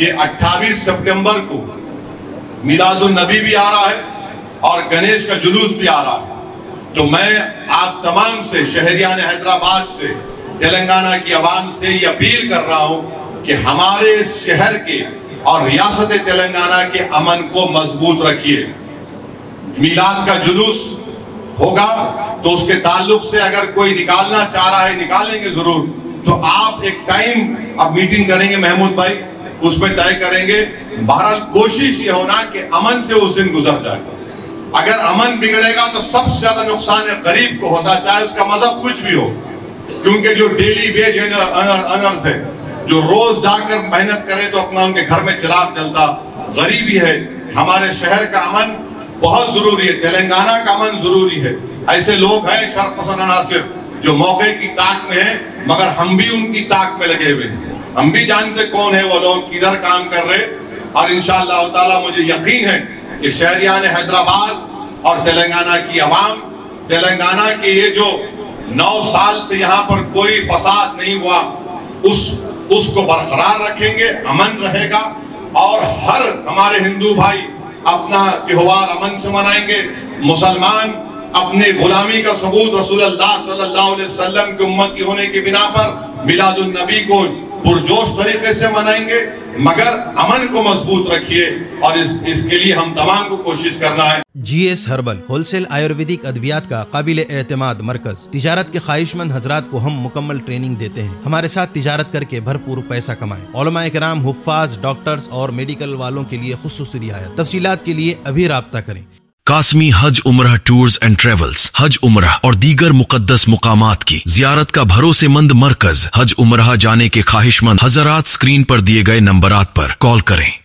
कि 28 सितंबर को मिलादुल नबी भी आ रहा है और गणेश का जुलूस भी आ रहा है। तो मैं आप तमाम से, शहरियान हैदराबाद से, तेलंगाना की आवाम से ये अपील कर रहा हूँ कि हमारे शहर के और रियासत तेलंगाना के अमन को मज़बूत रखिए। मिलाद का जुलूस होगा तो उसके ताल्लुक से अगर कोई निकालना चाह रहा है, निकालेंगे ज़रूर। तो आप एक टाइम अब मीटिंग करेंगे, महमूद भाई। उसमें तय करेंगे। बहरहाल कोशिश ये होना कि अमन से उस दिन गुजर जाए। अगर अमन बिगड़ेगा तो सबसे ज़्यादा नुकसान है गरीब को होता, चाहे उसका मज़हब कुछ भी हो। क्योंकि जो डेली वेज है, जो रोज जाकर मेहनत करे तो अपना उनके घर में चिराग जलता गरीबी है हमारे शहर का अमन बहुत ज़रूरी है। तेलंगाना का अमन ज़रूरी है। ऐसे लोग हैं शरपसंद अनासिर जो मौके की ताक में है, मगर हम भी उनकी ताक में लगे हुए हम भी जानते कौन है वो लोग, किधर काम कर रहे और इंशाअल्लाह ताला मुझे यकीन है कि शहरियान हैदराबाद और तेलंगाना की आवाम, तेलंगाना के ये जो नौ साल से यहाँ पर कोई फसाद नहीं हुआ, उस, उसको बरकरार रखेंगे, अमन रहेगा। और हर हमारे हिंदू भाई अपना त्योहार अमन से मनाएँगे। मुसलमान अपने गुलामी का सबूत रसूल वसल्लम की उम्मती होने की बिना पर मिलादुल नबी को पुरजोश तरीके से मनाएँगे मगर अमन को मज़बूत रखिए और इस, इसके लिए हम तमाम को कोशिश करना है। G S herbal wholesale Ayurvedic अद्वियात का काबिल एतमाद मरकज। तिजारत के ख्वाहिशमंद हजरात को हम मुकम्मल ट्रेनिंग देते हैं। हमारे साथ तिजारत करके भरपूर पैसा कमाए। कराम हुफाज डॉक्टर्स और मेडिकल वालों के लिए खसूस रियायत। तफसीत के लिए अभी रहा करें। कासमी हज उम्र टूर्स एंड ट्रेवल्स, हज उम्र और दीगर मुकदस मुकाम की जियारत का भरोसेमंद मरकज, हज उम्र जाने के ख्वाहिशमंद हजरात स्क्रीन पर दिए गए नंबर पर कॉल करें।